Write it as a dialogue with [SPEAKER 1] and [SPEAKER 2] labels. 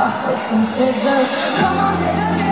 [SPEAKER 1] off with some scissors. Come on, little girl.